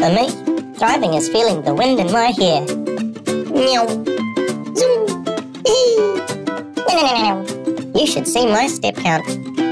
For me, driving is feeling the wind in my hair. Meow. Zoom. You should see my step count.